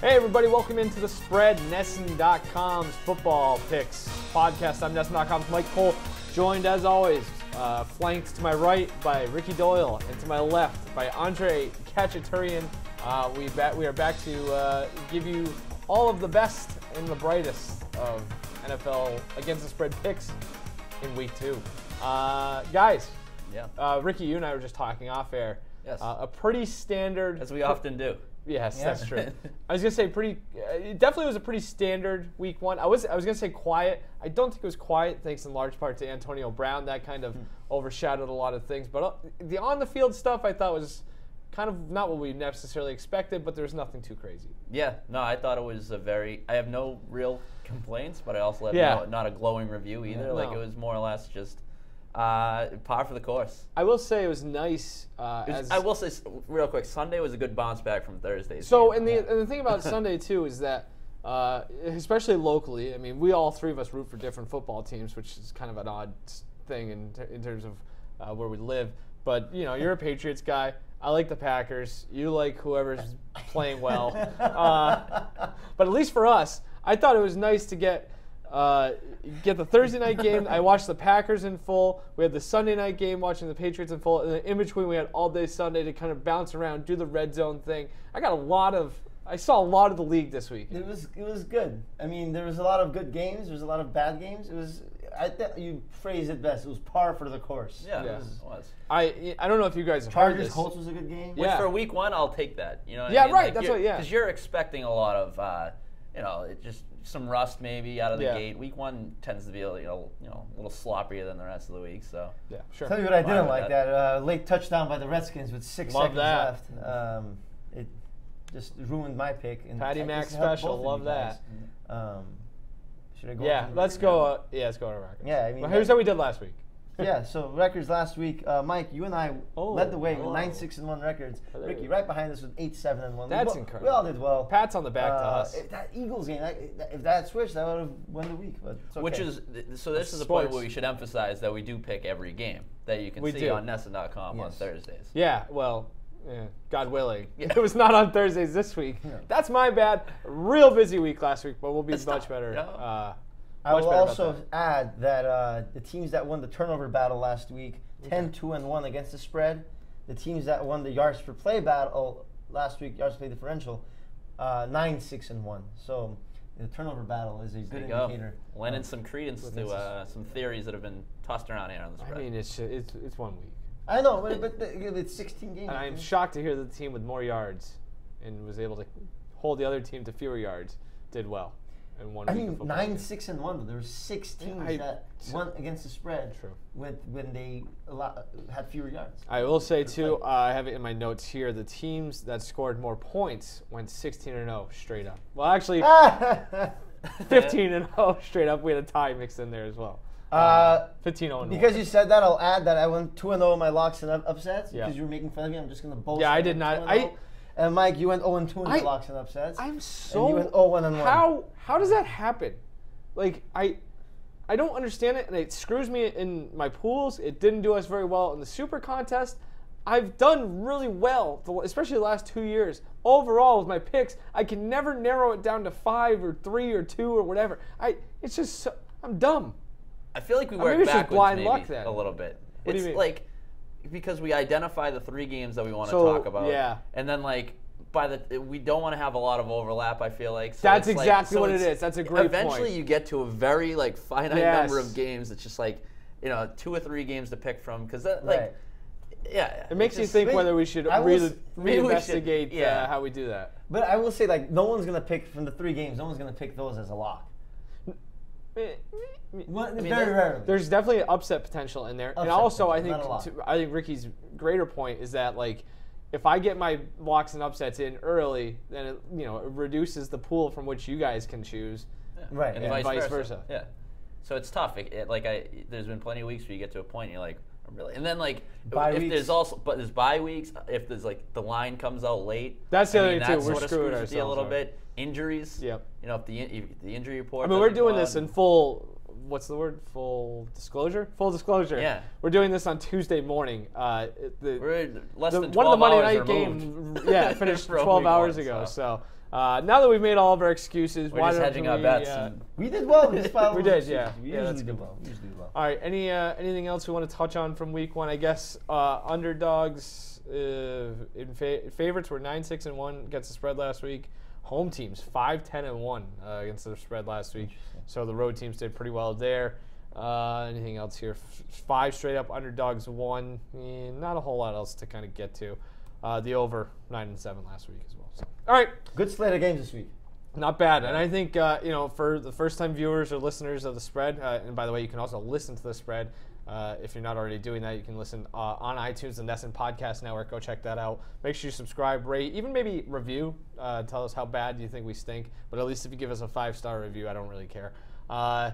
Hey, everybody, welcome into the spread, NESN.com's football picks podcast. I'm NESN.com's Mike Cole, joined as always, uh, flanked to my right by Ricky Doyle and to my left by Andre Khatchaturian. Uh, we, ba- we are back to uh, give you all of the best and the brightest of NFL against the spread picks in week two. Uh, guys, Yeah. uh, Ricky, you and I were just talking off air. Yes. Uh, a pretty standard. As we often do. Yes, Yeah. that's true. I was gonna say pretty. Uh, it definitely was a pretty standard week one. I was I was gonna say quiet. I don't think it was quiet, thanks in large part to Antonio Brown. That kind of overshadowed a lot of things. But uh, the on the field stuff I thought was kind of not what we necessarily expected. But there was nothing too crazy. Yeah, no, I thought it was a very. I have no real complaints, but I also have Yeah. no, not a glowing review either. Like No. it was more or less just uh, par for the course. I will say it was nice. Uh, It was- as, I will say real quick, Sunday was a good bounce back from Thursday. So, and the and the thing about Sunday too is that, uh, especially locally, I mean, we all three of us root for different football teams, which is kind of an odd thing in in terms of uh, where we live. But you know, you're a Patriots guy. I like the Packers. You like whoever's playing well. Uh, but at least for us, I thought it was nice to get. Uh, get the Thursday night game. I watched the Packers in full. We had the Sunday night game watching the Patriots in full. And then in between, we had all day Sunday to kind of bounce around, do the red zone thing. I got a lot of. I saw a lot of the league this week. It was it was good. I mean, there was a lot of good games. There was a lot of bad games. It was I think you phrased it best. It was par for the course. yeah, Yeah. it was. it was. I I don't know if you guys have heard Chargers. Colts was a good game. Which Yeah. for week one, I'll take that. You know. What Yeah, I mean? right, that's what- yeah. Because you're expecting a lot of, uh, you know, it just some rust maybe out of the Yeah. gate. Week one tends to be a little, you know, a little sloppier than the rest of the week. So. Yeah, sure. Tell you what I didn't like that. that, uh, late touchdown by the Redskins with six Love seconds that. left. Um, it just ruined my pick. And Patty I Mac guess it special, love that. Um, should I go? Yeah, on to the let's go. Uh, yeah, let's go on a record. Yeah, I mean, Well, here's that- what we did last week. Yeah, so records last week. Uh, Mike, you and I Oh, led the way with nine six and one records. Hello. Ricky right behind us with eight seven and one. We That's bo- incredible. We all did well. Pats on the back to Uh, us. If that Eagles game, that, if that switched, that would have won the week. But it's Which is so. This It's is a point where we should emphasize that we do pick every game that you can We see do. on NESN.com on Thursdays. Yeah, well, yeah, God willing. Yeah. It was not on Thursdays this week. Yeah. That's my bad. Real busy week last week, but we'll be It's much not- better. no. Uh, I will also that. add that uh, the teams that won the turnover battle last week, 10 2 and 1 against the spread. The teams that won the yards per play battle last week, yards per play differential, uh, 9 6 and 1. So the turnover battle is a There good you go. indicator. Lending of- some credence to uh, some theories that have been tossed around here on the spread. I mean, it's it's it's one week, I know, but, but the, it's 16 games. and I'm shocked to hear the team with more yards and was able to hold the other team to fewer yards did well in one I mean, football. nine, six, and one. There were six teams I- that won against the spread. True. With when they a lot, had fewer yards. I will say too, uh, I have it in my notes here. The teams that scored more points went 16 and 0 straight up. Well, actually, 15 and 0 straight up. We had a tie mixed in there as well. uh, 15 0 and because you said that, I'll add that I went two and zero in my locks and up- upsets. Yeah. Because you were making fun of me, I'm just gonna boast. Yeah, I did not- 2 and I- 0. And Mike, you went 0 and 2 in I- your locks and upsets. I'm so. you went 0-1 and 1. How how does that happen? Like I. I don't understand it, and it screws me in my pools. It didn't do us very well in the super contest. I've done really well, especially the last two years. Overall, with my picks, I can never narrow it down to five or three or two or whatever. I it's just so, I'm dumb. I feel like we uh, maybe work it's just backwards blind maybe luck then. a little bit. What do it's you mean? like because we identify the three games that we want to So, talk about. yeah. And then like by the we don't want to have a lot of overlap. I feel like so That's it's like- exactly so what it's- That's a great Eventually, point. you get to a very like finite Yes. number of games. It's just like you know two or three games to pick from because that like Right. yeah. It makes you think maybe- whether we should I will re- s- maybe we should- reinvestigate yeah. uh, how we do that. But I will say, like, no one's gonna pick from the three games. No one's gonna pick those as a lock. Well, mean, very that- rarely. There's definitely upset potential in there, and also I think potential, not a to, I think Ricky's greater point is that like if I get my locks and upsets in early, then it you know it reduces the pool from which you guys can choose. right. and yeah. vice vice, versa. versa. Yeah. So it's tough. It, it- like I, there's been plenty of weeks where you get to a point and you're like, "Oh, really, and then like Bye if weeks. there's also, but there's bye weeks. If there's like the line comes out late, That's the I other mean, thing, too. We're sort of screwing screws with a little over. bit. Injuries. Yep. You know, if the if the injury report. I mean, we're doing come this in full. What's the word? Full disclosure. Full disclosure. Yeah. We're doing this on Tuesday morning. Uh, the, We're less the- than one of the 12 Monday hours night removed game, yeah, finished 12 hours one, ago. So, Uh, now that we've made all of our excuses, We're why just don't hedging we, our bets. uh, We did well. We, just We did, yeah. We Yeah, that's good. do well. We usually do well. All right. Any uh, anything else we want to touch on from week one? I guess uh, underdogs uh, in fa- favorites were nine six and one against the spread last week. Home teams five ten and one uh, against the spread last week. So the road teams did pretty well there. Uh, anything else here? F- five straight up underdogs one Eh, not a whole lot else to kind of get to. Uh, the over nine and seven last week as well. So all right. Good slate of games this week. Not bad, and I think uh, you know for the first-time viewers or listeners of the spread, uh, and by the way, you can also listen to the spread uh, if you're not already doing that. You can listen uh, on iTunes and NESN Podcast Network. Go check that out. Make sure you subscribe, rate, even maybe review. Uh, tell us how bad you think we stink, but at least if you give us a five-star review, I don't really care. Uh,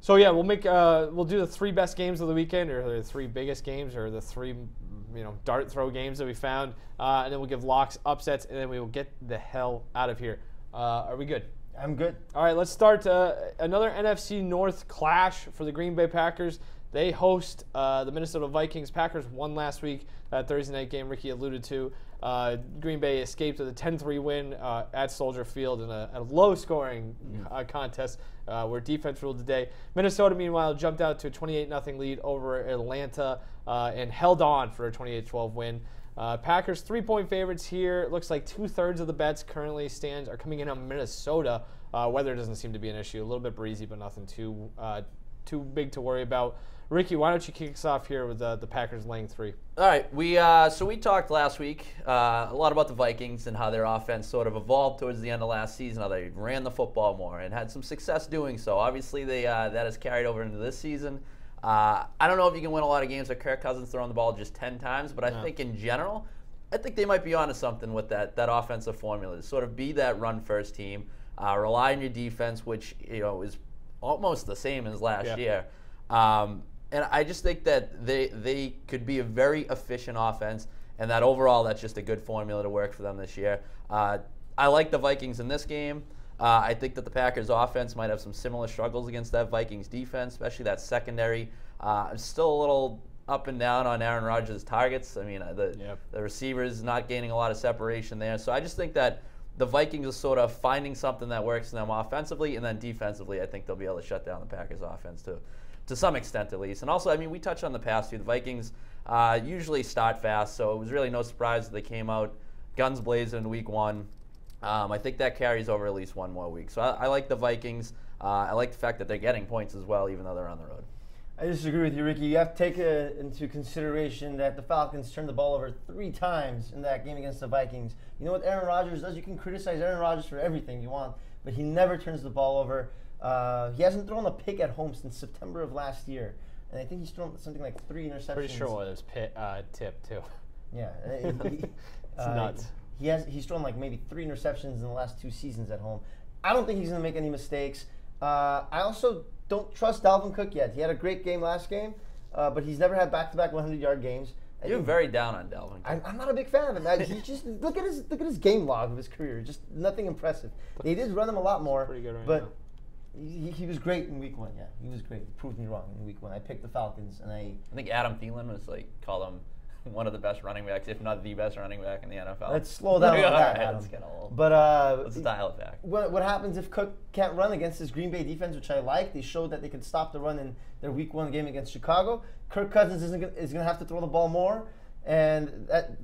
so yeah, we'll make uh, we'll do the three best games of the weekend, or the three biggest games, or the three you know dart throw games that we found, uh, and then we'll give locks, upsets, and then we will get the hell out of here. Uh, are we good? I'm good. All right, let's start uh, another NFC North clash for the Green Bay Packers. They host uh, the Minnesota Vikings. Packers won last week. That Thursday night game Ricky alluded to. Uh, Green Bay escaped with a 10-3 win uh, at Soldier Field in a, a low-scoring uh, contest uh, where defense ruled the day. Minnesota, meanwhile, jumped out to a 28-0 lead over Atlanta uh, and held on for a 28-12 win. Uh, Packers three-point favorites here. It looks like two-thirds of the bets currently stands are coming in on Minnesota. Uh, weather doesn't seem to be an issue. A little bit breezy, but nothing too uh, too big to worry about. Ricky, why don't you kick us off here with uh, the Packers laying three? All right, we uh, so we talked last week uh, a lot about the Vikings and how their offense sort of evolved towards the end of last season. How they ran the football more and had some success doing so. Obviously, they uh, that has carried over into this season. Uh, I don't know if you can win a lot of games with Kirk Cousins throwing the ball just ten times, but I No. think in general, I think they might be onto something with that that offensive formula to sort of be that run first team, uh, rely on your defense, which you know is almost the same as last Yeah. year. Um, and I just think that they they could be a very efficient offense, and that overall that's just a good formula to work for them this year. Uh, I like the Vikings in this game. Uh, I think that the Packers offense might have some similar struggles against that Vikings defense, especially that secondary. Uh, I'm still a little up and down on Aaron Rodgers' targets. I mean, uh, the Yep. the receivers not gaining a lot of separation there. So I just think that the Vikings are sort of finding something that works for them offensively, and then defensively, I think they'll be able to shut down the Packers' offense too, to some extent at least. And also, I mean, we touched on the past few. The Vikings uh, usually start fast, so it was really no surprise that they came out guns blazing in week one. Um, I think that carries over at least one more week. So I, I like the Vikings. Uh, I like the fact that they're getting points as well, even though they're on the road. I disagree with you, Ricky. You have to take uh, into consideration that the Falcons turned the ball over three times in that game against the Vikings. You know what Aaron Rodgers does? You can criticize Aaron Rodgers for everything you want, but he never turns the ball over. Uh, he hasn't thrown a pick at home since September of last year, and I think he's thrown something like three interceptions. Pretty sure it was pit, uh, tip too. Yeah, uh, he- It's nuts. He has he's thrown like maybe three interceptions in the last two seasons at home. I don't think he's going to make any mistakes. Uh, I also don't trust Dalvin Cook yet. He had a great game last game, uh, but he's never had back-to-back 100-yard games. You're very down on Dalvin. I, I'm not a big fan of him. I, he just look at his look at his game log of his career. Just nothing impressive. They did run him a lot more, Pretty good right but now. He, he was great in week one. Yeah, he was great. He proved me wrong in week one. I picked the Falcons, and I I think Adam Thielen was like called him one of the best running backs, if not the best running back in the NFL. let's slow down on that. right, let's get a little. But uh, let's dial it back. what, what happens if Cook can't run against this Green Bay defense, which I like? They showed that they could stop the run in their Week One game against Chicago. Kirk Cousins isn't gonna, is going to have to throw the ball more, and that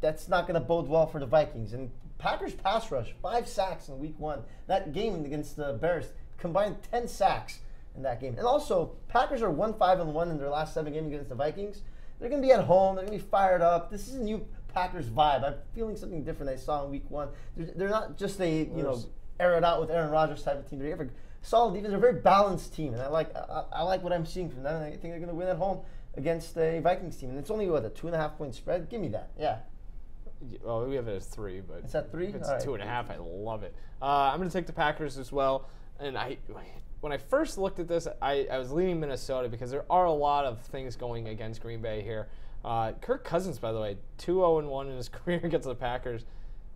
that's not going to bode well for the Vikings. And Packers pass rush five sacks in Week One. That game against the Bears combined ten sacks in that game. And also, Packers are one five and one in their last seven games against the Vikings. They're going to be at home. They're going to be fired up. This is a new Packers vibe. I'm feeling something different. I saw in Week One. They're, they're not just a you know air it out with Aaron Rodgers type of team. They're a solid defense. They're a very balanced team, and I like I, I like what I'm seeing from them. And I think they're going to win at home against a Vikings team. And it's only what a two and a half point spread. Give me that. Yeah, Well, we have it as three, but It's at three? It's All right. two and a half, I love it. Uh, I'm going to take the Packers as well. And I, when I first looked at this, I, I was leaning Minnesota because there are a lot of things going against Green Bay here. Uh, Kirk Cousins, by the way, 2 0 1 in his career against the Packers.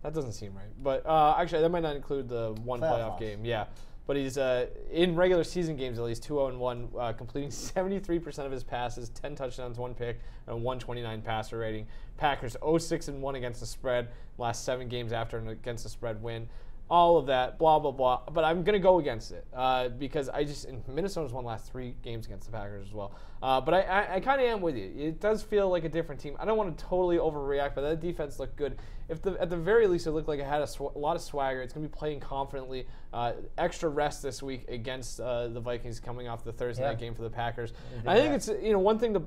That doesn't seem right. But uh, actually, that might not include the one Playoff playoff game. Yeah. but he's uh, in regular season games at least 2 0 1, uh, completing 73% of his passes, 10 touchdowns, one pick, and a 129 passer rating. Packers 0 6 and 1 against the spread, last seven games after an against the spread win. All of that, blah blah blah. But I'm gonna go against it uh, because I just Minnesota's won last three games against the Packers as well. Uh, but I, I, I kind of am with you. It does feel like a different team. I don't want to totally overreact, but that defense looked good. If the at the very least it looked like it had a, sw- a lot of swagger, it's gonna be playing confidently. Uh, extra rest this week against uh, the Vikings, coming off the Thursday Yeah. night game for the Packers. I think that. it's you know one thing to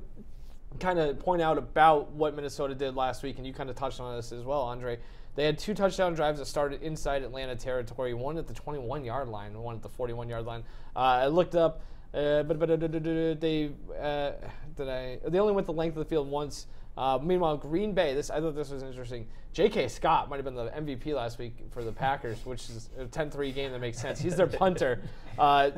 kind of point out about what Minnesota did last week, and you kind of touched on this as well, Andre. They had two touchdown drives that started inside Atlanta territory, one at the 21 yard line, one at the 41 yard line. Uh, I looked up, uh, but, but uh, they did I? They only went the length of the field once. Uh, meanwhile, Green Bay. This I thought this was interesting. J.K. Scott might have been the MVP last week for the Packers, which is a 10-3 game that makes sense. He's their punter. Uh,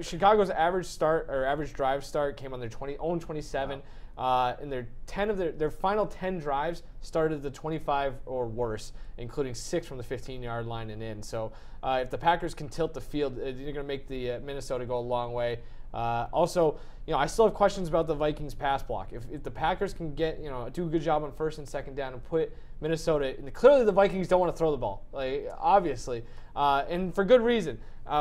Chicago's average start or average drive start came on their 20 own 27. Uh, their 10 of their, their final 10 drives started the 25 or worse, including six from the 15 yard line and in. So uh, if the Packers can tilt the field, uh, you're going to make the uh, Minnesota go a long way. Uh, also, you know, I still have questions about the Vikings pass block. If, if the Packers can get, you know, do a good job on first and second down and put Minnesota, and clearly the Vikings don't want to throw the ball, like obviously, uh, and for good reason.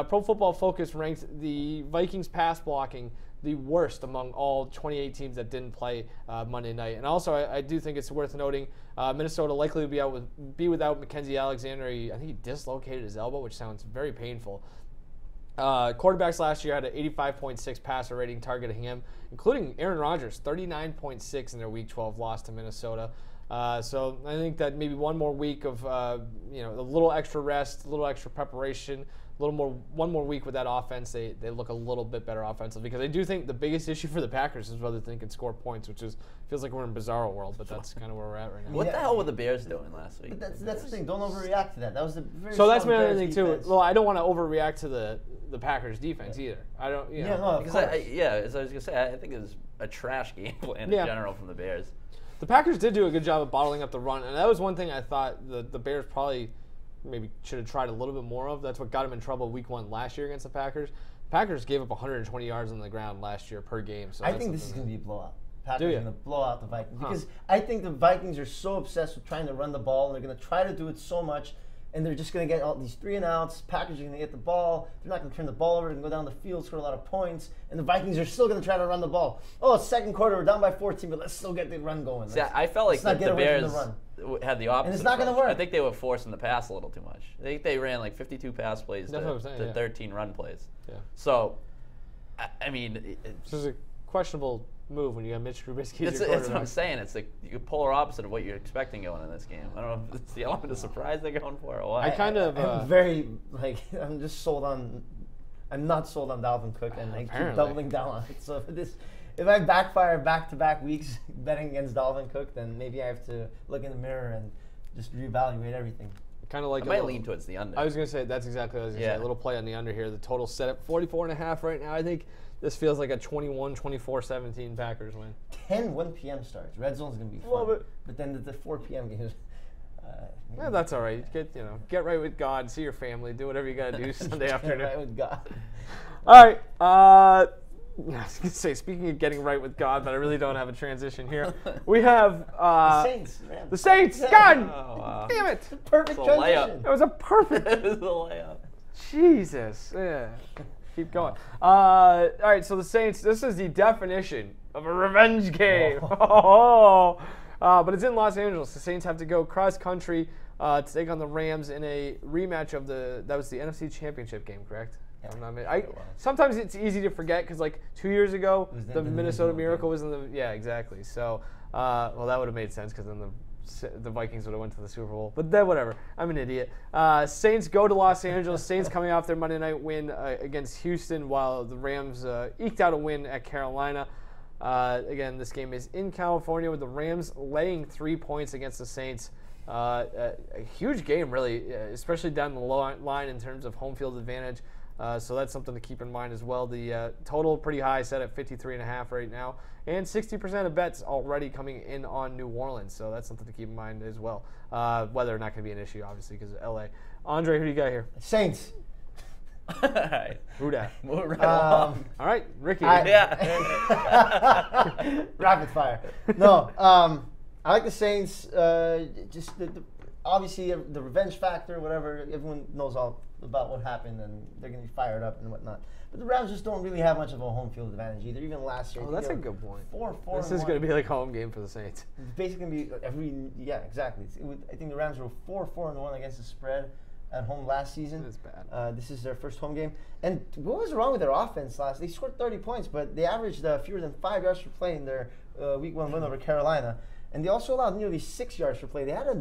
Pro Football Focus ranked the Vikings pass blocking the worst among all 28 teams that didn't play uh, Monday night. And also, I, I do think it's worth noting uh, Minnesota likely will be out with be without Mackensie Alexander. He, I think he dislocated his elbow, which sounds very painful. Uh, quarterbacks last year had an 85.6 passer rating targeting him, including Aaron Rodgers, 39.6 in their Week 12 loss to Minnesota. Uh, so I think that maybe one more week of uh, you know a little extra rest, a little extra preparation, little more one more week with that offense, they they look a little bit better offensively. Because I do think the biggest issue for the Packers is whether they can score points, which is feels like we're in bizarro world, but that's kind of where we're at right now. What Yeah. the hell were the Bears doing last week? But that's that's the thing. Don't overreact to that. That was a very. So that's my solid other Bears thing too. Well, I don't want to overreact to the the Packers defense either. I don't. You yeah, no, of Because I, course. I, yeah, as I was gonna say, I think it was a trash game plan Yeah. in general from the Bears. The Packers did do a good job of bottling up the run, and that was one thing I thought the, the Bears probably maybe should have tried a little bit more of. That's what got him in trouble week one last year against the Packers. Packers gave up 120 yards on the ground last year per game. So I think this is going to be a blowout. Packers are going to blow out the Vikings Huh. because I think the Vikings are so obsessed with trying to run the ball and they're going to try to do it so much, and they're just going to get all these three and outs. Packers are going to get the ball. They're not going to turn the ball over and go down the field, score a lot of points, and the Vikings are still going to try to run the ball. Oh, second quarter, we're down by 14, but let's still get the run going. See, Let's- I I felt like let's not the, get the away from Bears the run. w- had the opposite. it's not gonna work. I think they were forcing the pass a little too much. I think they ran like 52 pass plays That's to, what I'm saying, to yeah. 13 run plays. Yeah. So, I, I mean, it, it's, This is a questionable move when you got Mitch Trubisky as it's, your what I'm saying. It's the you polar opposite of what you're expecting going in this game. I don't know if it's the element of surprise they're going for or what. I kind of. I'm Uh, very like I'm just sold on. I'm not sold on Dalvin Cook, and I keep Apparently. doubling down on it. So if this, if I backfire back-to-back weeks betting against Dalvin Cook, then maybe I have to look in the mirror and just reevaluate everything. kind of like I a might little- lean towards the under. I was going to say that's exactly what I was going to say. Yeah. A little play on the under here. The total set at 44 and a half right now. I think this feels like a 21 24 17 Packers win. 10 1 p.m. starts. Red zone's gonna be fun. Love it. But then the, the 4 p.m. games. Uh, Yeah, that's all right. Get you know, get right with God, see your family, do whatever you got to do Sunday afternoon. right with God. All right. Uh, I was gonna say, speaking of getting right with God, but I really don't have a transition here. We have uh, Saints. Man. the Saints. Yeah. God Oh, wow. damn it! Perfect It's a layup. transition. That was a perfect. it was a layup. Jesus. Yeah. Keep going. Uh, all right. So the Saints. This is the definition of a revenge game. Oh. Uh, but it's in Los Angeles. The Saints have to go cross country uh, to take on the Rams in a rematch of the. That was the NFC Championship game, correct? Not mi- I, sometimes it's easy to forget because like two years ago, the the Minnesota Miracle was in the yeah exactly. So uh, well that would have made sense because then the the Vikings would have went to the Super Bowl. But then whatever. I'm an idiot. Uh, Saints go to Los Angeles. Saints coming off their Monday night win uh, against Houston, while the Rams uh, eked out a win at Carolina. Uh, again, this game is in California with the Rams laying three points against the Saints. Uh, a, a huge game, really, uh, especially down the line in terms of home field advantage. Uh, so that's something to keep in mind as well. The uh, total pretty high, set at 53 and a half right now, and 60% of bets already coming in on New Orleans. So that's something to keep in mind as well. Uh, weather not going to be an issue, obviously, because of LA. Andre, who do you got here? Saints. All right. Who dat? Moving right Um. All right, Ricky. I- Yeah. Rapid fire. No, um, I like the Saints. Uh, just the, the, obviously the revenge factor, whatever. Everyone knows all about what happened, and they're gonna be fired up and whatnot. But the Rams just don't really have much of a home field advantage either. Even last year, oh, that's a good point. Four, four. This is going to be like home game for the Saints. It's basically gonna be every yeah exactly. It would, I think the Rams were four four and one against the spread at home last season. It's bad. Uh, this is their first home game. And what was wrong with their offense last? They scored 30 points, but they averaged uh, fewer than five yards per play in their uh, week one win over Carolina. And they also allowed nearly six yards per play. They had a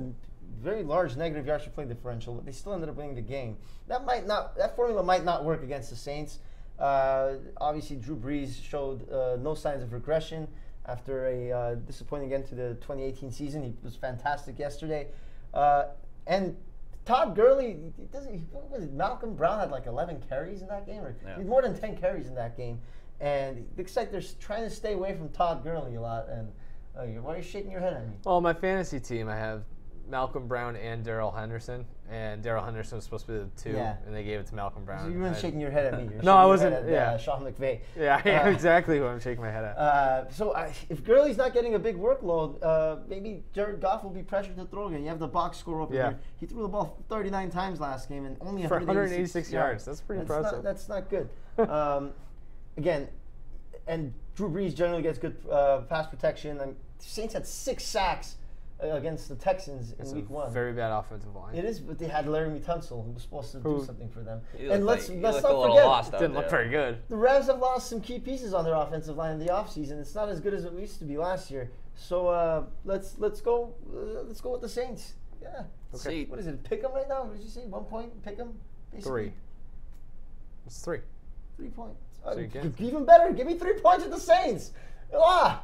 very large negative yards per play differential, but they still ended up winning the game. That might not. That formula might not work against the Saints. Uh, obviously, Drew Brees showed uh, no signs of regression after a uh, disappointing end to the 2018 season. He was fantastic yesterday, uh, and Todd Gurley doesn't. he- What was it? Malcolm Brown had like 11 carries in that game, or Yeah. more than 10 carries in that game, and it looks like they're trying to stay away from Todd Gurley a lot. And uh, why are you shaking your head at me? Well, my fantasy team, I have Malcolm Brown and Darrell Henderson, and Darrell Henderson was supposed to be the two, Yeah. and they gave it to Malcolm Brown. So you weren't I- shaking your head at me. No, I wasn't- at, yeah. uh, Sean McVay. Yeah, Uh, exactly who I'm shaking my head at. Uh, so I, if Gurley's not getting a big workload, uh, maybe Jared Goff will be pressured to throw again. You have the box score open Yeah. here. He threw the ball 39 times last game and only For 186, 186 yards. That's pretty Not, impressive. that's not good. um, again, and Drew Brees generally gets good uh, pass protection. And Saints had six sacks uh, against the Texans It's in a week one. very bad offensive line. it is, but they had Larry Tunsil, who was supposed to do something for them. He and let's like- let's looked not little forget, lost out Didn't look very good. the Rams have lost some key pieces on their offensive line in the offseason. It's not as good as it used to be last year. So uh, let's let's go uh, let's go with the Saints. Yeah. See, What is it? Pick them right now. What did you say? One point. Pick them. Three. It's three. Three points. Uh, So you get- g- even better. Give me three points at the Saints. Ah.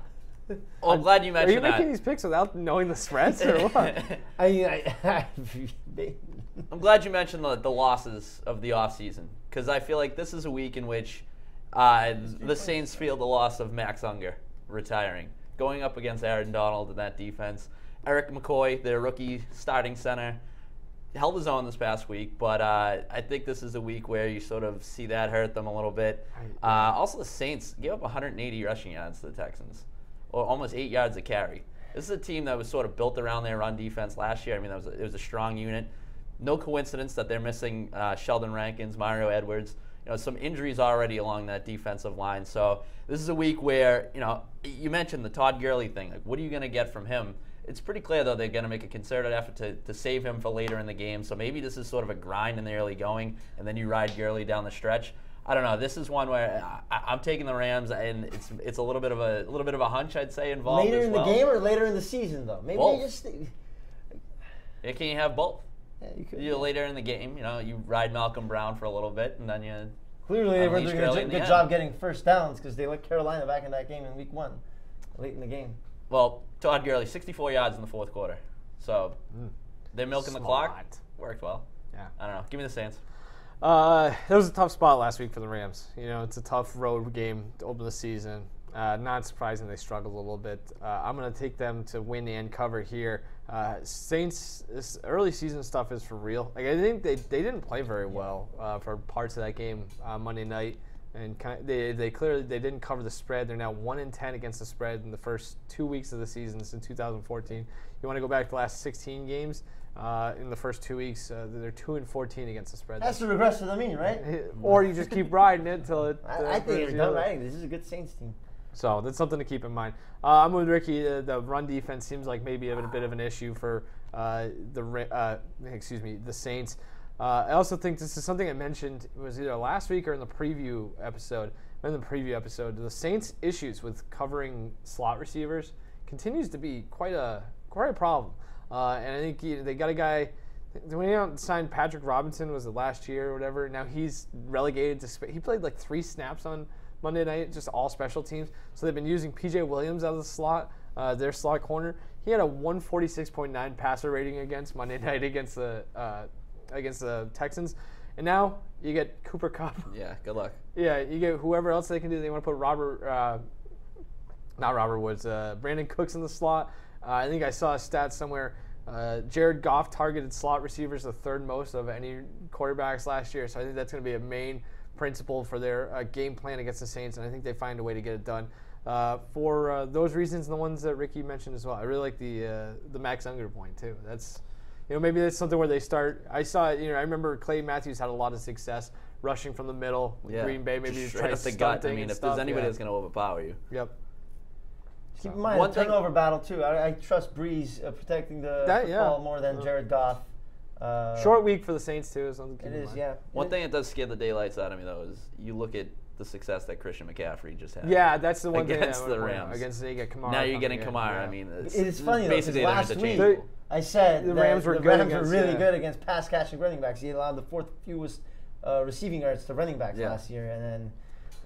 Well, I'm glad you mentioned that. Are you mentioned making that. these picks without knowing the spreads or what? I mean, I, I'm glad you mentioned the, the losses of the offseason because I feel like this is a week in which uh, the Saints feel the loss of Max Unger retiring, going up against Aaron Donald in that defense. Erik McCoy, their rookie starting center, held his own this past week, but uh, I think this is a week where you sort of see that hurt them a little bit. Uh, also, the Saints gave up 180 rushing yards to the Texans, or almost eight yards a carry. This is a team that was sort of built around their run defense last year. I mean, that was a, it was a strong unit. No coincidence that they're missing uh, Sheldon Rankins, Mario Edwards. You know, some injuries already along that defensive line. So this is a week where you know you mentioned the Todd Gurley thing. Like, what are you going to get from him? It's pretty clear though they're going to make a concerted effort to, to save him for later in the game. So maybe this is sort of a grind in the early going, and then you ride Gurley down the stretch. I don't know. This is one where I, I'm taking the Rams, and it's it's a little bit of a, a little bit of a hunch, I'd say, involved. later as in well. the game or later in the season though. Maybe Both. you just Yeah, can you have both? yeah, you could. You later in the game, you know, you ride Malcolm Brown for a little bit, and then you. Clearly, they were Unleash doing a Gurley jo- in the good job getting first downs because they let Carolina back in that game in week one, late in the game. Well, Todd Gurley, 64 yards in the fourth quarter, so they're milking the clock. Worked well. Yeah. I don't know. Give me the Saints. Uh, it was a tough spot last week for the Rams. You know, it's a tough road game to open the season. Uh, not surprising they struggled a little bit. Uh, I'm going to take them to win and cover here. Uh, Saints, this early season stuff is for real. Like I think they, they didn't play very well uh, for parts of that game uh, Monday night, and kind they they clearly they didn't cover the spread. They're now one in ten against the spread in the first two weeks of the season since 2014. You want to go back to the last 16 games uh, in the first two weeks? Uh, they're two and 14 against the spread. That's the regression of the mean, right? or you just keep riding it until it. I, uh, I think proves you're done riding. This is a good Saints team. So that's something to keep in mind. Uh, I'm with Ricky. Uh, the run defense seems like maybe a bit, a bit of an issue for uh, the uh, excuse me the Saints. Uh, I also think this is something I mentioned it was either last week or in the preview episode. In the preview episode, the Saints' issues with covering slot receivers continues to be quite a quite a problem. Uh, and I think know, they got a guy. When he signed Patrick Robinson was it last year or whatever. Now he's relegated to. Sp- he played like three snaps on Monday night, just all special teams. So they've been using PJ Williams out of the slot, uh, their slot corner. He had a 146.9 passer rating against Monday night against the uh, against the Texans, and now you get Cooper Kupp. Yeah. Good luck. Yeah, you get whoever else they can do. They want to put Robert, uh, not Robert Woods, uh, Brandin Cooks in the slot. Uh, I think I saw a stat somewhere. Uh, Jared Goff targeted slot receivers the third most of any quarterbacks last year, so I think that's going to be a main principle for their uh, game plan against the Saints, and I think they find a way to get it done. Uh, for uh, those reasons and the ones that Ricky mentioned as well, I really like the uh, the Max Unger point too. That's you know maybe that's something where they start. I saw you know I remember Clay Matthews had a lot of success rushing from the middle. with Yeah. Green Bay maybe Just try straight up the gut. I mean, if stuff, there's anybody yeah. that's going to overpower you. Yep. Keep in mind One the thing- turnover battle too. I, I trust Brees uh, protecting the That- yeah. football more than Uh, Jared Goff. Uh, Short week for the Saints too. Is something to keep It in is, mind. yeah. One It- thing that does scare the daylights out of me though is you look at the success that Christian McCaffrey just had. Yeah, that's the one thing Against that the I wanna point out. Rams. Against they get Kamara. Now you're coming getting in, Kamara. yeah. I mean, it's, It is funny though, 'cause basically they're last week interchangeable. I said The that Rams were the good Rams against- were really yeah. good against pass catching running backs. He allowed the fourth fewest uh, receiving yards to running backs Yeah. last year, and then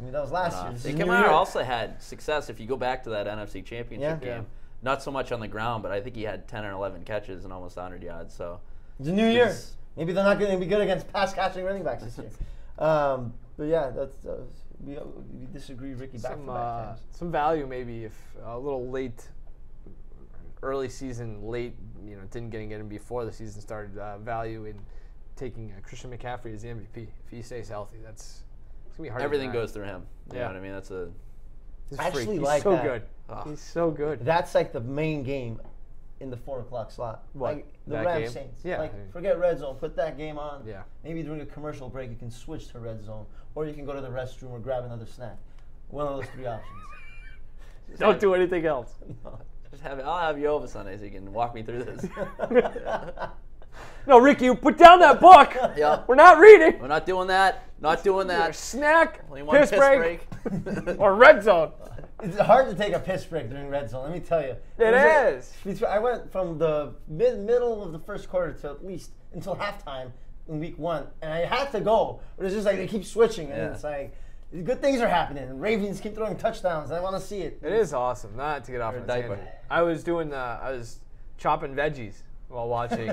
I mean that was last Uh, year. This and is new Kamara also had success if you go back to that NFC Championship Yeah. game. Not so much on the ground, but I think he had 10 or 11 catches and almost 100 yards. So It's a new year. It's- Maybe they're not going to be good against pass catching running backs this year. Um, but yeah, that's uh, we, we disagree, Ricky. Back some to back uh, times. some value maybe if a little late, early season late. You know, didn't getting in before the season started. Uh, value in taking uh, Christian McCaffrey as the MVP if he stays healthy. That's it's gonna be hard. everything goes through him. You Yeah. know what I mean? That's a He's I actually freak. He's like so that. good. He's so good. That's like the main game in the four o'clock slot. What? Like the That Rams game? Saints. Yeah. Like forget red zone. Put that game on. Yeah. Maybe during a commercial break you can switch to red zone, or you can go to the restroom or grab another snack. One of those three options. Don't do anything else. No. just have. it. I'll have you over Sunday so you can walk me through this. No, Ricky, you put down that book. Yeah. We're not reading. We're not doing that. Not doing Either that. snack, Only one piss, break, or red zone. It's hard to take a piss break during red zone. Let me tell you. It was a- is. between- I went from the mid middle of the first quarter to at least until halftime in week one, and I had to go. But it's just like they keep switching, and Yeah. it's like good things are happening. And Ravens keep throwing touchdowns. And I want to see it. It is awesome. Not to get off You're on a a diaper. I was doing. Uh, I was chopping veggies while watching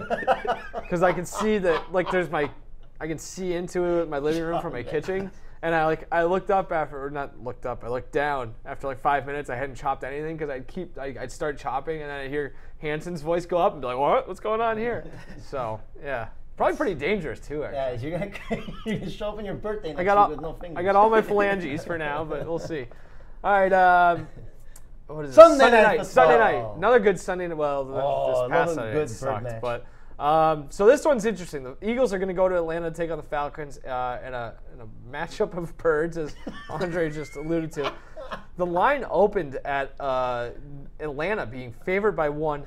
because I can see that. Like, there's my. I can see into my living room from my kitchen, and I like. I looked up after, or not looked up. I looked down after like five minutes. I hadn't chopped anything because I'd keep. I, I'd start chopping, and then I would hear Hanson's voice go up and be like, "What? What's going on here?" So yeah, probably pretty dangerous too. Actually. Yeah, you're gonna, you're gonna show up on your birthday next I got all, with no fingers. I got all my phalanges for now, but we'll see. All right, um, what is it? Sunday night night. Sunday night. football. Another good Sunday. Well, Oh, this past Sunday good night sucked, match. but. Um, so this one's interesting. The Eagles are going to go to Atlanta to take on the Falcons uh, in, a, in a matchup of birds, as Andre just alluded to. The line opened at uh, Atlanta being favored by one,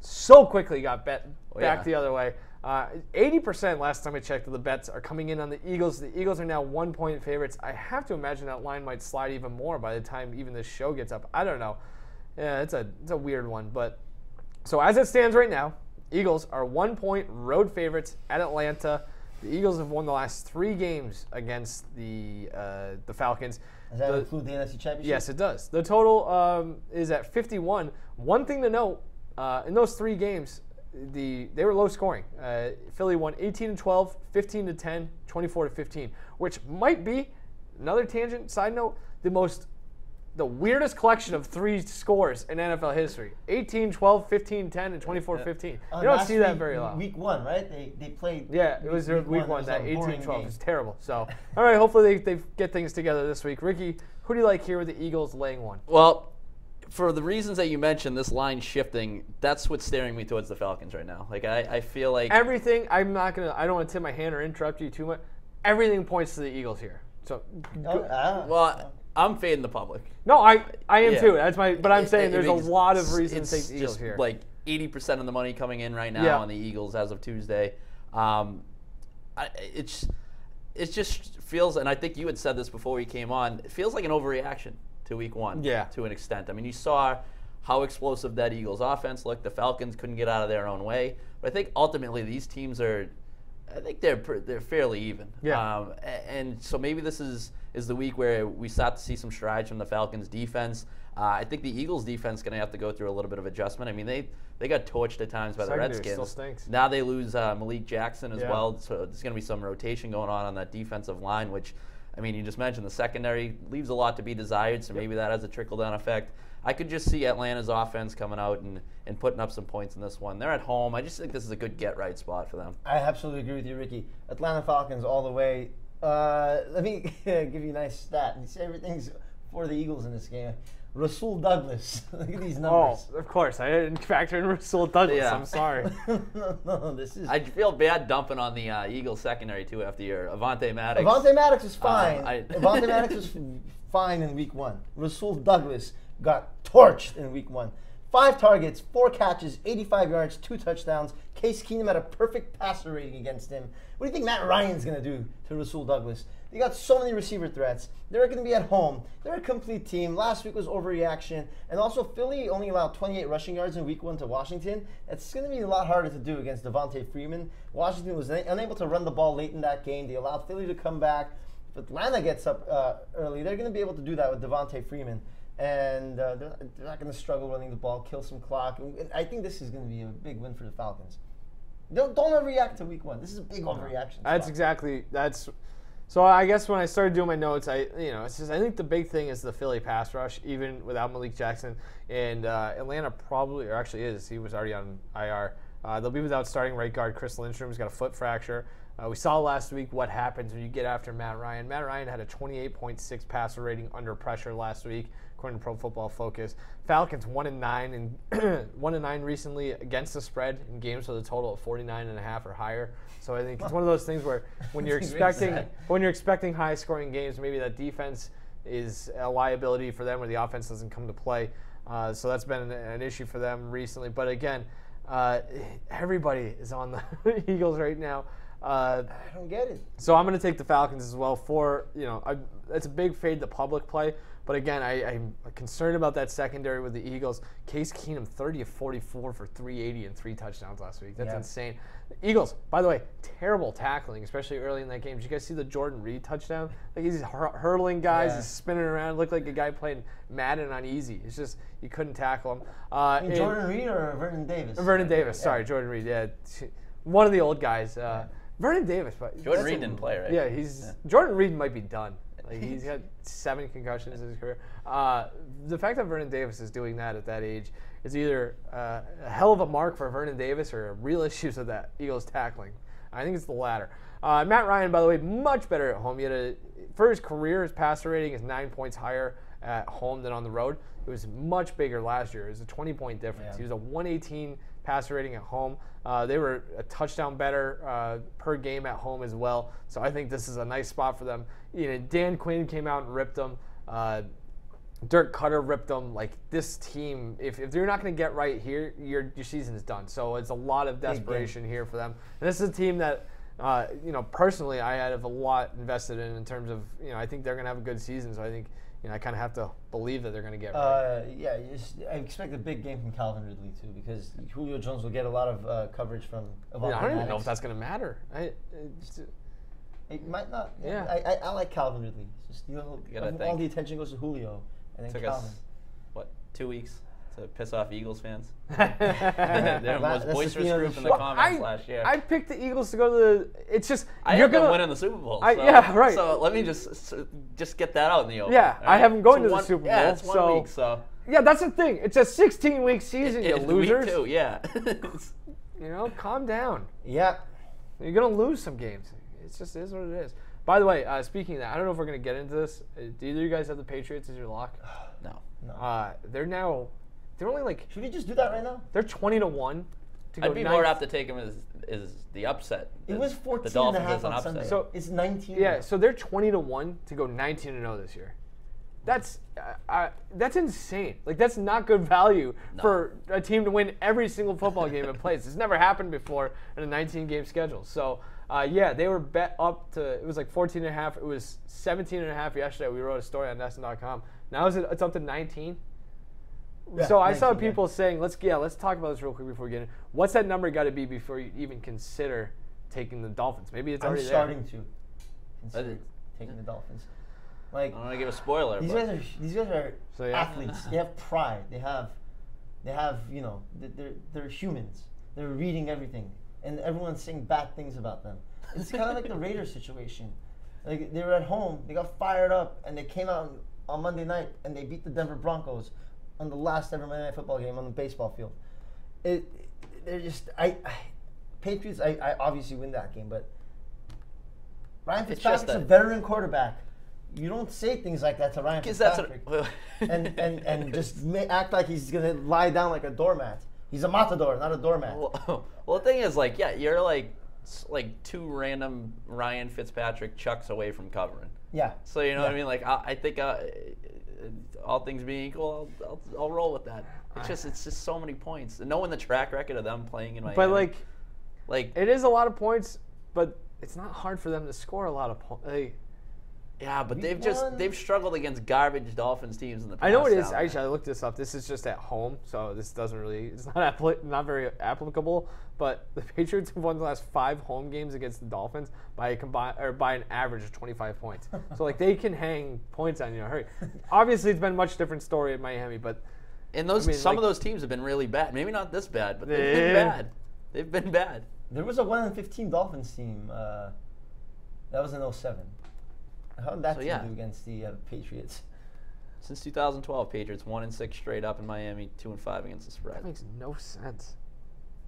so quickly got bet Oh, back yeah. the other way. Uh, 80% last time I checked of the bets are coming in on the Eagles. The Eagles are now one point favorites. I have to imagine that line might slide even more by the time even this show gets up. I don't know. Yeah, it's a it's a weird one, but so as it stands right now, Eagles are one point road favorites at Atlanta. The Eagles have won the last three games against the uh, the Falcons. Does that The- include the NFC Championship? Yes, it does. The total um, is at 51. One thing to note uh, in those three games, the they were low scoring. Uh, Philly won 18 to 12, 15 to 10, 24 to 15, which might be another tangent. Side note: the most the weirdest collection of three scores in NFL history 18, 12, 15, 10, and 24 15. Uh, You don't see that week, very a lot. Week one, right? They they played. Yeah, it was week, week It one, that a 18 12. game. It's terrible. So, all right, hopefully they, they get things together this week. Ricky, who do you like here with the Eagles laying one? Well, for the reasons that you mentioned, this line shifting, that's what's steering me towards the Falcons right now. Like I, I feel like Everything, I'm not going to, I don't want to tip my hand or interrupt you too much. Everything points to the Eagles here. So, Oh, go- ah. well, I'm fading the public. no, I, I am Yeah. too. That's my, but I'm It- saying it there's a lot of reasons to it's take the Eagles just here. Like 80% of the money coming in right now Yeah. on the Eagles as of Tuesday. Um, I, it's it just feels, and I think you had said this before we came on. It feels like an overreaction to Week One. Yeah. To an extent. I mean, you saw how explosive that Eagles offense looked. The Falcons couldn't get out of their own way, but I think ultimately these teams are. I think they're they're fairly even. Yeah. Um, and so maybe this is is the week where we start to see some strides from the Falcons defense. Uh, I think the Eagles defense is going to have to go through a little bit of adjustment. I mean, they they got torched at times by the Redskins. still stinks. Now they lose uh, Malik Jackson as Yeah. well, so there's going to be some rotation going on on that defensive line, which. I mean, you just mentioned the secondary leaves a lot to be desired, so maybe that has a trickle down effect. I could just see Atlanta's offense coming out and, and putting up some points in this one. They're at home. I just think this is a good get right spot for them. I absolutely agree with you, Ricky. Atlanta Falcons all the way. Uh, let me give you a nice stat. You see everything's for the Eagles in this game. Rasul Douglas. Look at these Oh, numbers. of course. I didn't factor in Rasul Douglas. Yeah. I'm sorry. no, no, this is. I feel bad dumping on the uh, Eagles secondary too after your Avonte Maddox. Avonte Maddox was fine. I- Avonte Maddox was f- fine in week one. Rasul Douglas got torched in week one. Five targets, four catches, 85 yards, two touchdowns. Case Keenum had a perfect passer rating against him. What do you think Matt Ryan's going to do to Rasul Douglas? They got so many receiver threats. They're going to be at home. They're a complete team. Last week was overreaction. And also, Philly only allowed 28 rushing yards in week one to Washington. It's going to be a lot harder to do against Devonta Freeman. Washington was unable to run the ball late in that game. They allowed Philly to come back. If Atlanta gets up uh, early, they're going to be able to do that with Devonta Freeman. And uh, they're, they're not going to struggle running the ball, kill some clock. And I think this is going to be a big win for the Falcons. Don't, don't overreact to week one. This is a big overreaction. That's spot. exactly that's. So I guess when I started doing my notes, I you know it's just I think the big thing is the Philly pass rush, even without Malik Jackson, and uh, Atlanta probably or actually is he was already on IR. Uh, they'll be without starting right guard Chris Lindstrom. He's got a foot fracture. Uh, we saw last week what happens when you get after Matt Ryan. Matt Ryan had a 28.6 passer rating under pressure last week, according to Pro Football Focus. Falcons one and nine and one and nine recently against the spread in games with a total of 49 and a half or higher. So I think it's one of those things where when you're expecting when you're expecting high scoring games, maybe that defense is a liability for them where the offense doesn't come to play. Uh, so that's been an, an issue for them recently. But again, uh, everybody is on the Eagles right now. Uh, I don't get it. so I'm going to take the Falcons as well for, you know, I, it's a big fade the public play. But again, I, I'm concerned about that secondary with the Eagles. Case Keenum, 30 of 44 for 380 and three touchdowns last week. That's Yeah. insane. Eagles, by the way, terrible tackling, especially early in that game. Did you guys see the Jordan Reed touchdown? Like he's hur- hurling guys, Yeah. he's spinning around, looked like a guy playing Madden on easy. It's just you couldn't tackle him. Uh, I mean, and- Jordan Reed or Vernon Davis? Vernon Davis, Yeah. sorry, Jordan Reed. Yeah, one of the old guys. Uh, Vernon Davis, but Jordan Reed a- didn't play, right? Yeah, he's Jordan Reed might be done. Like he's had seven concussions in his career. Uh, the fact that Vernon Davis is doing that at that age is either uh, a hell of a mark for Vernon Davis or a real issues with that Eagles tackling. I think it's the latter. Uh, Matt Ryan, by the way, much better at home. He had a, for his career, his passer rating is nine points higher at home than on the road. It was much bigger last year. It was a 20 point difference. Yeah. He was a 118 passer rating at home. Uh, they were a touchdown better uh, per game at home as well. So I think this is a nice spot for them. You know, Dan Quinn came out and ripped them. Uh, Dirk Koetter ripped them. Like this team, if, if you're not going to get right here, your your season is done. So it's a lot of desperation here for them. And this is a team that, uh, you know, personally, I have a lot invested in in terms of, you know, I think they're going to have a good season. So I think, you know, I kind of have to believe that they're going to get right. Uh, yeah, I expect a big game from Calvin Ridley too, because Julio Jones will get a lot of uh, coverage from. Yeah, I don't even know if that's going to matter. I, it's, It might not. Yeah. I, I, I like Calvin Ridley. It's just you know, You all think. the attention goes to Julio and then Took Calvin. us what two weeks to piss off Eagles fans. I, They're the most that's the boisterous group in the show. comments last year. I picked the Eagles to go to the. It's just I you're gonna winning the Super Bowl. I- so, yeah, right. So let me just s- just get that out in the open. Yeah, all I haven't going So to the one- Super Yeah, Bowl, it's one so- week. So Yeah, that's the thing. It's a 16 week season, you losers. Week two, yeah. You know, calm down. Yeah. You're gonna lose some games. It's just is what it is. By the way, uh, speaking of that, I don't know if we're gonna get into this. Uh, Do either of you guys have the Patriots as your lock? no. No. Uh, they're now, they're only like Should we just do that right now? they're 20 to one to go. I'd be nine- more apt to take them as is the upset. It as was the 14 and a half as an on upset. Sunday. So- it's 19. Yeah, now. so they're 20 to 1 to go 19 to 0 this year. That's uh, uh, that's insane. Like that's not good value for a team to win every single football game it plays. It's never happened before in a 19 game schedule. So, uh, yeah, they were bet up to it was like 14 and a half. It was 17 and a half yesterday. We wrote a story on NESN.com. Now is it it's up to 19? Yeah, so I saw 19, yeah. people saying, "Let's yeah, let's talk about this real quick before we get in. What's that number got to be before you even consider taking the Dolphins? Maybe it's I'm already starting there. to consider taking the Dolphins. Like I don't want to give a spoiler. these but guys are these guys are So, yeah. athletes. They have pride. They have they have you know they're they're humans. They're reading everything, and everyone's saying bad things about them. It's kind of like the Raiders situation. Like they were at home, they got fired up, and they came out on Monday night and they beat the Denver Broncos. On the last ever Monday Night Football game on the baseball field. It, they're just I, I Patriots. I, I obviously win that game, but Ryan Fitzpatrick's a veteran quarterback. You don't say things like that to Ryan Fitzpatrick, and and and just act like he's gonna lie down like a doormat. He's a matador, not a doormat. Well, well, the thing is, like, yeah, you're like, like two random Ryan Fitzpatrick chucks away from covering. yeah. So you know what I mean? Like, I, I think, uh, all things being equal, I'll, I'll, I'll roll with that. It's just, it's just so many points, and knowing the track record of them playing in Miami, But like, like, it is a lot of points, but it's not hard for them to score a lot of points. Like, yeah, but Week they've just, one- they've struggled against garbage Dolphins teams in the past. I know it is. Alan. Actually, I looked this up. This is just at home, so this doesn't really. It's not appli- not very applicable. But the Patriots have won the last five home games against the Dolphins by a combined or by an average of 25 points. so like they can hang points on you. in a hurry. Obviously, it's been a much different story in Miami, but And those, I mean, some like- of those teams have been really bad. Maybe not this bad, but they've been bad. They've been bad. There was a one in fifteen Dolphins team. Uh, that was in 07. How did that So, yeah. do against the uh, Patriots? Since 2012, Patriots one and six straight up in Miami, two and five against the spread. that makes no sense.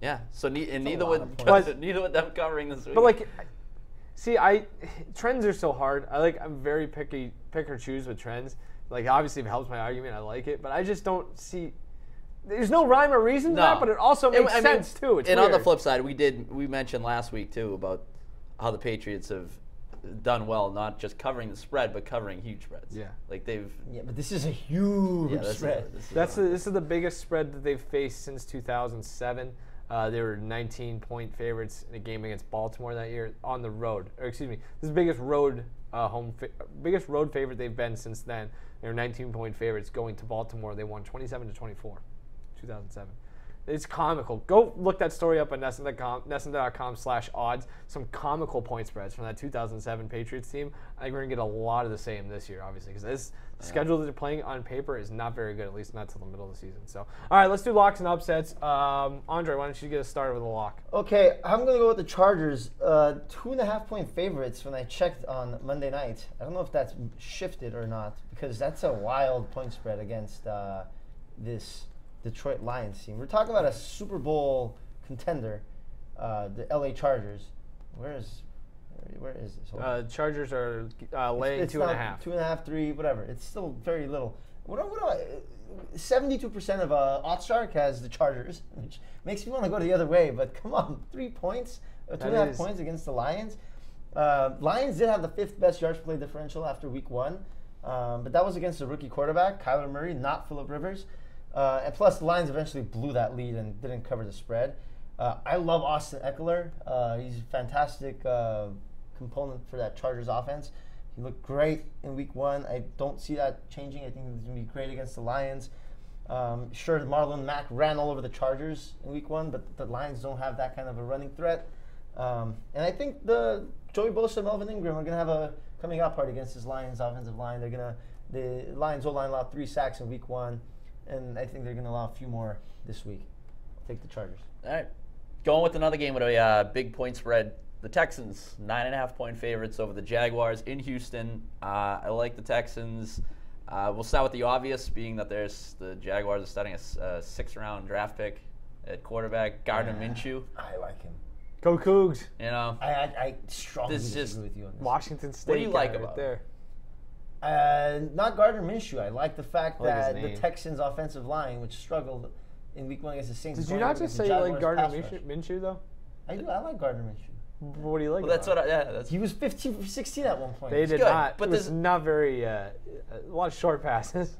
Yeah. So ne- and neither lot with of neither with them covering this week. But like, see, I trends are so hard. I like I'm very picky, pick or choose with trends. Like obviously, if it helps my argument, I like it. But I just don't see. There's no rhyme or reason to that, but it also And, makes I mean, sense too. It's and on the flip side, we did we mentioned last week too about how the Patriots have done well, not just covering the spread, but covering huge spreads. Yeah. Like they've. Yeah, but this is a huge Yeah, this spread. is, this is That's the, this is the biggest spread that they've faced since 2007. Uh, they were 19 point favorites in a game against Baltimore that year on the road. Or excuse me, this is the biggest road uh, home fa- biggest road favorite they've been since then. They were 19 point favorites going to Baltimore. They won 27 to 24, 2007. It's comical. Go look that story up on NESN.com, slash odds. Some comical point spreads from that 2007 Patriots team. I think we're going to get a lot of the same this year, obviously, because this schedule that they're playing on paper is not very good, at least not till the middle of the season. So, all right, let's do locks and upsets. Um, Andre, why don't you get us started with a lock? Okay, I'm gonna go with the Chargers. Uh, two and a half point favorites when I checked on Monday night. I don't know if that's shifted or not because that's a wild point spread against uh, this Detroit Lions team. We're talking about a Super Bowl contender, uh, the LA Chargers. Where is where is this? Uh, Chargers are uh, laying It's two and a half. two and a half, three, whatever. It's still very little. What do, what? Seventy-two percent of uh, OddsShark has the Chargers, which makes me want to go the other way. But come on, three points, uh, two and a half points against the Lions. Uh, Lions did have the fifth best yards per play differential after Week One, um, but that was against a rookie quarterback, Kyler Murray, not Philip Rivers. Uh, and plus, the Lions eventually blew that lead and didn't cover the spread. Uh, I love Austin Ekeler. Uh, he's a fantastic uh, component for that Chargers offense. He looked great in Week One. I don't see that changing. I think he's going to be great against the Lions. Um, sure, Marlon Mack ran all over the Chargers in Week One, but the Lions don't have that kind of a running threat. Um, and I think the Joey Bosa, Melvin Ingram are going to have a coming out party against this Lions offensive line. They're going to the Lions O line allowed three sacks in Week One, and I think they're going to allow a few more this week. I'll take the Chargers. All right. Going with another game with a uh, big point spread. The Texans, nine and a half point favorites over the Jaguars in Houston. Uh, I like the Texans. Uh, we'll start with the obvious, being that there's the Jaguars are starting a, s- a six round draft pick at quarterback, Gardner Minshew. I like him. Go Cougs. You know, I, I, I strongly disagree with you on this. Washington State. What do you guy like right about there? Uh, not Gardner Minshew. I like the fact like that the. Texans' offensive line, which struggled in Week One against the Saints, Did is you going not up just say you like Gardner. Minshew, Minshew though? I do. I like Gardner Minshew. What do you like? well, that's what. I, yeah, that's He was 15 for 16 at one point. They did good, not. but But it was there's- not very. Uh, a lot of short passes.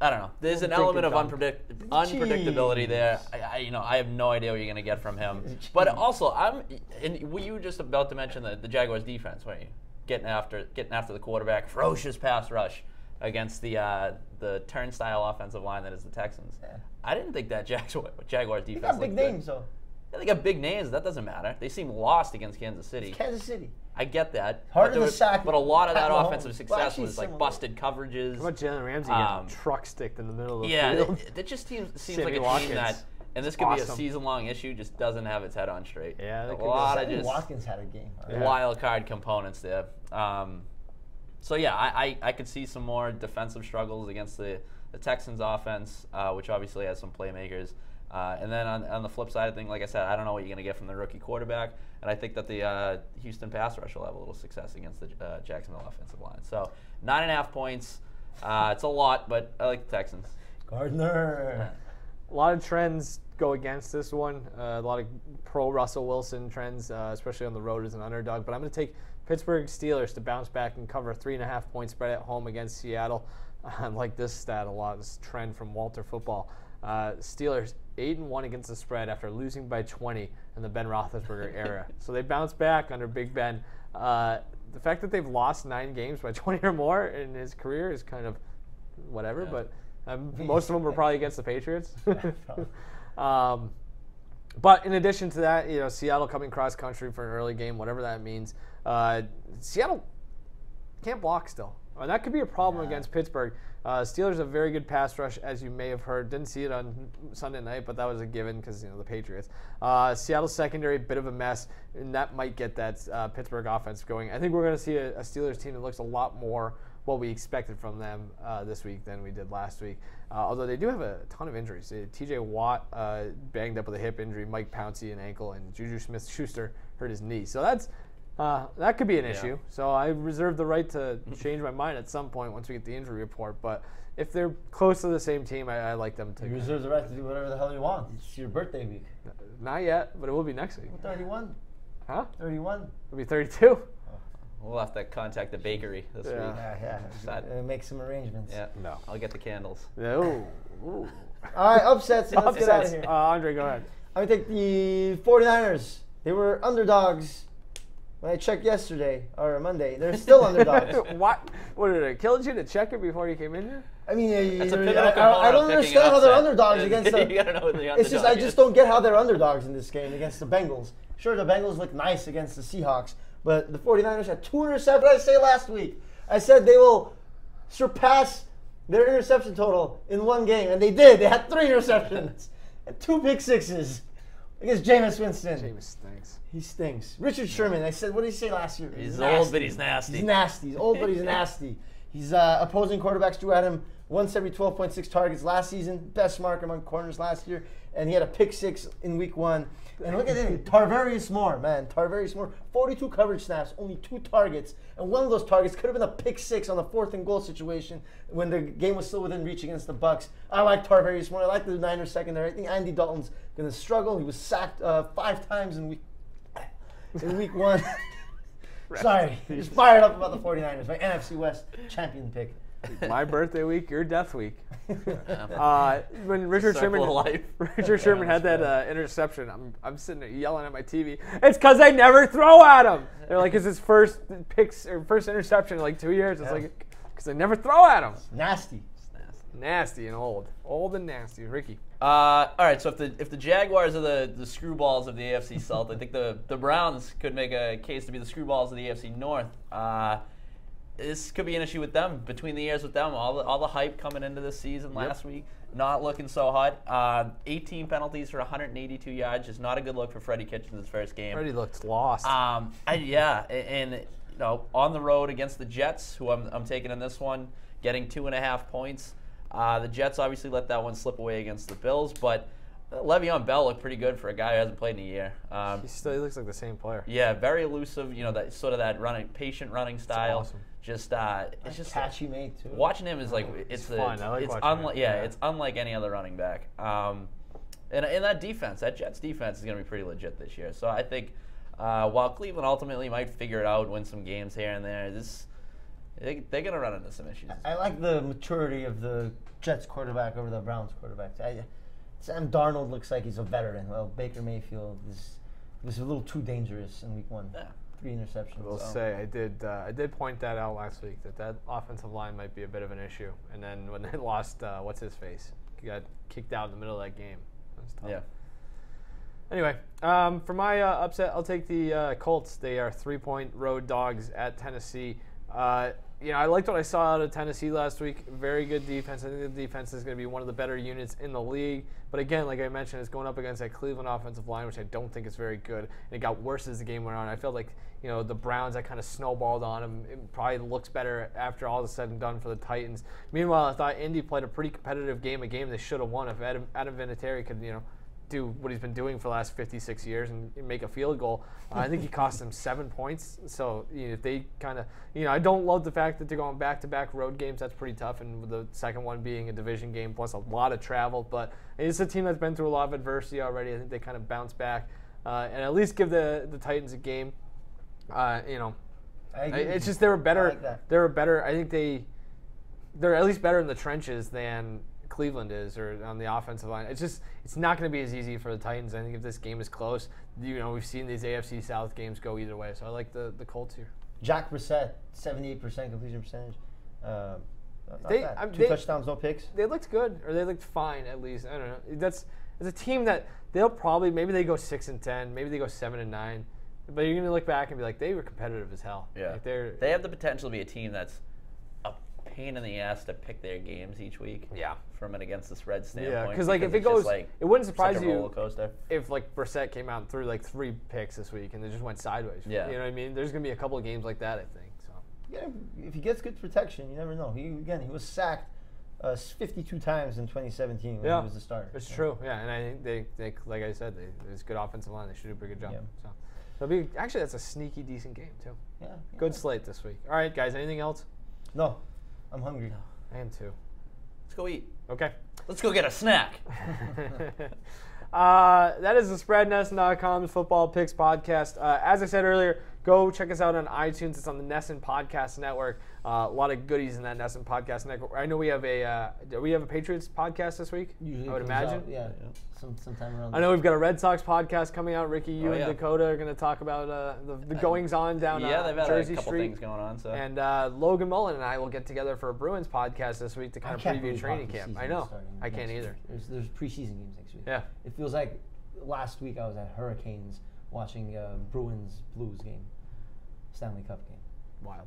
I don't know. There's an element of unpredict- unpredictability there. I, I, you know, I have no idea what you're gonna get from him. But also, I'm. And were you just about to mention the, the Jaguars' defense? Weren't you? Getting after getting after the quarterback, ferocious pass rush against the uh, the turnstile offensive line that is the Texans. Yeah. I didn't think that Jaguars Jaguars They defense. got big looked good. names though. Yeah, they got big names. That doesn't matter. They seem lost against Kansas City. It's Kansas City. I get that. Harder but to was- sack But a lot of that offensive Well, success actually, was like some of it. busted coverages. How about Jalen Ramsey Um, getting truck sticked in the middle of the Yeah, field? it, it just seems seems Sammy like a Watkins. team that, and this could be a season-long issue, just doesn't have its head on straight. Yeah, that a could be lot of just Watkins had a game. Yeah. wild card components there. Um, so yeah, I, I, I could see some more defensive struggles against the the Texans offense, uh, which obviously has some playmakers. Uh, and then on, on the flip side of things, like I said, I don't know what you're going to get from the rookie quarterback. And I think that the uh, Houston pass rush will have a little success against the uh, Jacksonville offensive line. So nine and a half points. Uh, it's a lot, but I like the Texans. Gardner. A lot of trends go against this one. Uh, a lot of pro Russell Wilson trends, uh, especially on the road as an underdog. But I'm going to take Pittsburgh Steelers to bounce back and cover three and a half point spread at home against Seattle. I like this stat a lot. This trend from Walter Football. Uh, Steelers eight and one against the spread after losing by 20 in the Ben Roethlisberger era. So they bounce back under Big Ben. Uh, the fact that they've lost nine games by 20 or more in his career is kind of whatever. Yeah. But most of them were probably against the Patriots. um, but in addition to that, you know, Seattle coming cross country for an early game, whatever that means. Uh, Seattle can't block still. And that could be a problem Yeah. against Pittsburgh. Uh, Steelers have very good pass rush, as you may have heard. Didn't see it on Sunday night, but that was a given because you know the Patriots. Uh, Seattle secondary, bit of a mess, and that might get that uh, Pittsburgh offense going. I think we're going to see a, a Steelers team that looks a lot more what we expected from them uh, this week than we did last week. Uh, although they do have a ton of injuries. Uh, T.J. Watt uh, banged up with a hip injury, Mike Pouncey an ankle, and Juju Smith-Schuster hurt his knee. So that's uh, that could be an Yeah. issue. So I reserve the right to change my mind at some point once we get the injury report. But if they're close to the same team, I, I like them to. You reserve the right to do whatever the hell you want. It's your birthday week. Not yet, but it will be next week. 31? Huh? 31? It'll be 32. We'll have to contact the bakery this Yeah. week. Yeah, yeah. Sad. Uh, make some arrangements. Yeah. No. I'll get the candles. No. Ooh. All right, upsets. Let's get out of Upsets. here. Uh, Andre, go ahead. I'm going to take the 49ers. They were underdogs when I checked yesterday or Monday. They're still underdogs. what? What did it kill you to check it before you came in here? I mean, uh, That's a I, pivotal I- I don't of picking an understand how they're underdogs against the. you gotta know who the underdog It's just I just don't get how they're underdogs in this game against the Bengals. Sure, the Bengals look nice against the Seahawks, but the 49ers had two interceptions. What did I say last week? I said they will surpass their interception total in one game, and they did. They had three interceptions and two pick sixes against Jameis Winston. James stinks. He stinks. Richard Sherman. I said, what did he say last year? He's old, but he's nasty. He's nasty. He's old, but he's nasty. He's uh, opposing quarterbacks threw at him once every 12.6 targets last season. Best mark among corners last year, and he had a pick six in week one. And look at him, Tarvarius Moore, man, Tarvarius Moore, 42 coverage snaps, only two targets, and one of those targets could have been a pick six on the fourth and goal situation when the game was still within reach against the Bucks. I like Tarvarius Moore. I like the Niners secondary. I think Andy Dalton's going to struggle. He was sacked uh, five times in week in week one. Sorry, just fired up about the 49ers, my NFC West champion pick. My birthday week, your death week. Uh, when Richard Sherman, life. Richard Sherman had that uh, interception, I'm, I'm sitting there yelling at my TV. It's because they never throw at him. They're like, it's his first picks or first interception in like two years. It's Yeah. like because they never throw at him. Nasty. Nasty and old, old and nasty. Ricky, Uh, all right, so if the if the Jaguars are the, the screwballs of the AFC South, I think the, the Browns could make a case to be the screwballs of the AFC North. Uh, this could be an issue with them between the years with them. All the, all the hype coming into this season last week, not looking so hot. Uh, 18 penalties for 182 yards, is not a good look for Freddie Kitchens' first game. Freddie looked lost. Um, I, yeah, a- and you know, on the road against the Jets, who I'm, I'm taking in this one, getting two and a half points. Uh, the Jets obviously let that one slip away against the Bills, but Le'Veon Bell looked pretty good for a guy who hasn't played in a year. Um, he still he looks like the same player. yeah, very elusive. You know that sort of that running, patient running style. awesome. Just uh, it's just catchy mate too. watching him is like it's a, fun. I like it's watching him. unlike yeah, Yeah. it's unlike any other running back. Um, and, and that defense, that Jets defense is going to be pretty legit this year. So I think uh, while Cleveland ultimately might figure it out, win some games here and there, this they, they're going to run into some issues. I like the maturity of the Jets quarterback over the Browns quarterback. I, Sam Darnold looks like he's a veteran. Well, Baker Mayfield is was a little too dangerous in week one. Yeah. Three interceptions. I will So- say I did uh, I did point that out last week that that offensive line might be a bit of an issue. And then when they lost, uh, what's his face? He got kicked out in the middle of that game. That was tough. Yeah. Anyway, um, for my uh, upset, I'll take the uh, Colts. They are three-point road dogs at Tennessee. Uh, you know, I liked what I saw out of Tennessee last week. Very good defense. I think the defense is going to be one of the better units in the league. But again, like I mentioned, it's going up against that Cleveland offensive line, which I don't think is very good. And it got worse as the game went on. I felt like, you know, the Browns that kind of snowballed on them. It probably looks better after all is said and done for the Titans. Meanwhile, I thought Indy played a pretty competitive game, a game they should have won if Adam, Adam Vinatieri could, you know, do what he's been doing for the last 56 years and make a field goal. Uh, I think he cost them seven points. So you know, if they kind of, you know, I don't love the fact that they're going back-to-back road games. That's pretty tough, and the second one being a division game plus a lot of travel. But it's a team that's been through a lot of adversity already. I think they kind of bounce back uh, and at least give the the Titans a game. Uh, you know, I it's just they're better. like. They're better. I think they they're at least better in the trenches than Cleveland is, or on the offensive line. It's just it's not going to be as easy for the Titans. I think if this game is close, you know we've seen these AFC South games go either way. So I like the the Colts here. Jack Brissett, 78% completion percentage. Uh, not They- bad. I'm- Two they- touchdowns, no picks. They looked good, or they looked fine at least. I don't know. That's it's a team that they'll probably maybe they go six and ten, maybe they go seven and nine, but you're gonna look back and be like they were competitive as hell. Yeah, like they're they have the potential to be a team that's a pain in the ass to pick their games each week. Yeah. from an against the spread standpoint. Yeah, because like, if it goes- like, it wouldn't surprise a you- if like Brissett came out and threw like three picks this week and they just went sideways. Yeah. you know what I mean. There's gonna be a couple of games like that. I think so. Yeah, if he gets good protection, you never know. He again, he was sacked uh, 52 times in 2017 when Yeah. he was the starter. It's So, true, yeah, and I think they, they like I said, they, it's good offensive line. They should do a pretty good job. Yeah. So, it'll be actually that's a sneaky decent game too. Yeah, yeah. Good slate this week. All right, guys. Anything else? No, I'm hungry. I am too. Let's go eat. Okay. Let's go get a snack. uh, that is the Spread NESN.com's football picks podcast. Uh, as I said earlier, go check us out on iTunes. It's on the NESN Podcast Network. Uh, a lot of goodies in that NESN Podcast Network. I know we have a uh, do we have a Patriots podcast this week. Usually I would imagine. out, yeah, some sometime around. I know we've got a Red Sox podcast coming out. Ricky, you Oh, and yeah. Dakota are going to talk about uh, the, the goings on down yeah, uh, they've had Jersey a couple Street. things going on. So And uh, Logan Mullen and I will get together for a Bruins podcast this week to kind I of preview training camp. I know. I can't either. There's, there's preseason games next week. Yeah. It feels like last week I was at Hurricanes watching uh, Bruins Blues game, Stanley Cup game. Wild.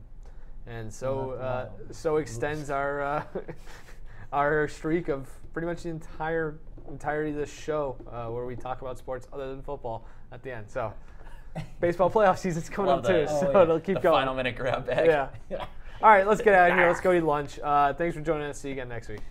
And so uh, so extends our uh, our streak of pretty much the entire entirety of this show uh, where we talk about sports other than football at the end. So baseball playoff season's coming Love up too, that. Oh, so yeah. it'll keep the going. final minute grab bag. Yeah. All right, let's get out of here. Let's go eat lunch. Uh, thanks for joining us. See you again next week.